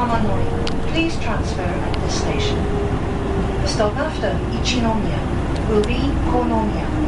Please transfer at this station. The stop after Ichinomiya will be Konomiya.